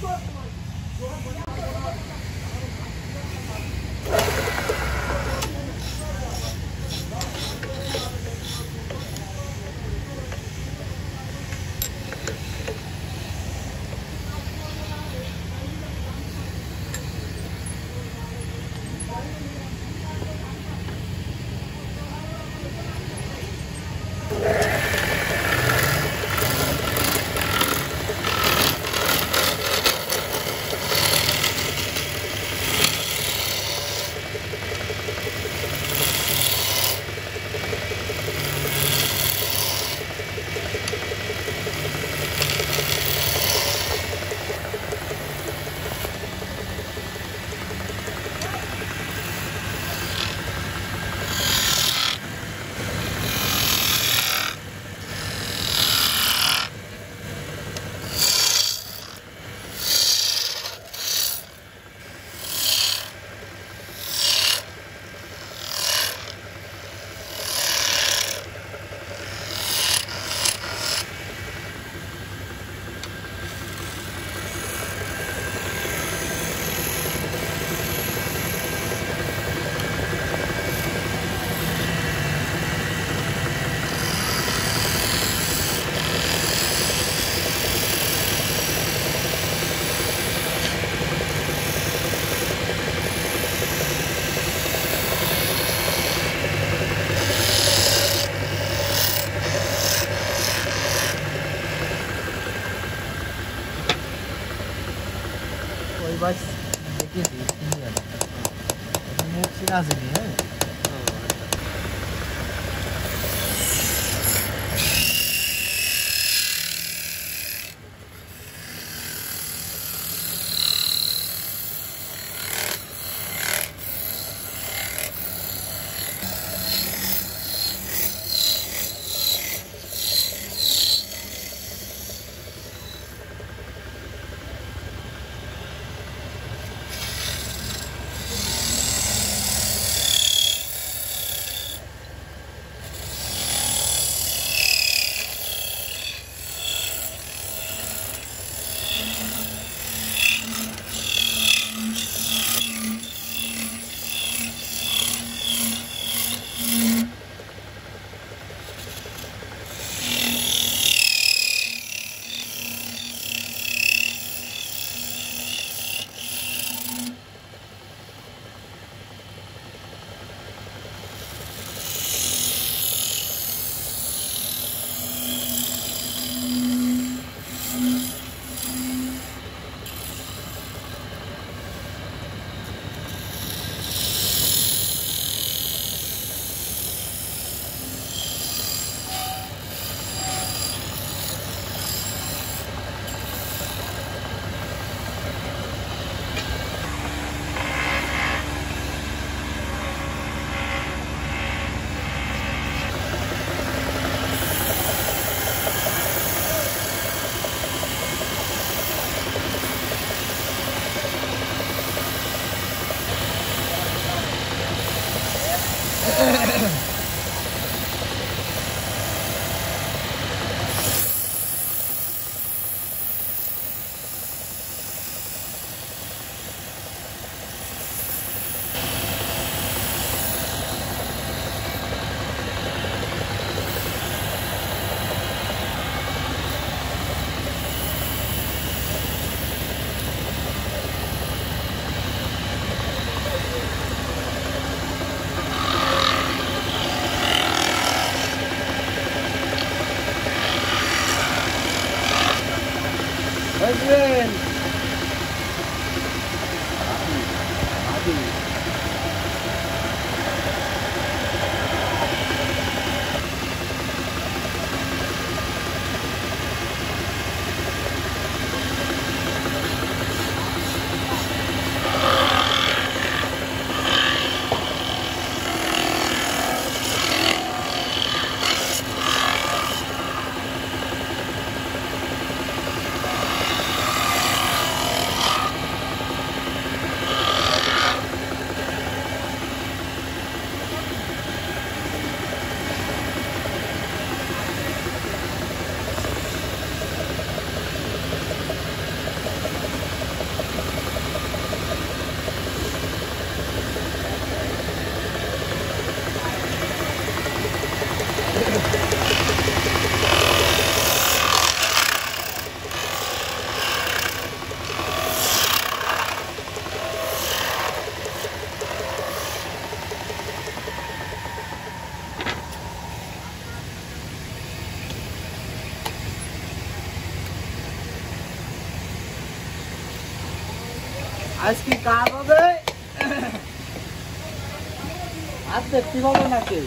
Fuck. बस देखिए देखती तो है। मुँह सिरा से भी है। Edwin. আজ কি কাজ হবে? আজকে কি হবে না কেউ